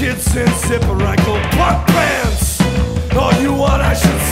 kids in zipper I go pants. Or you want I should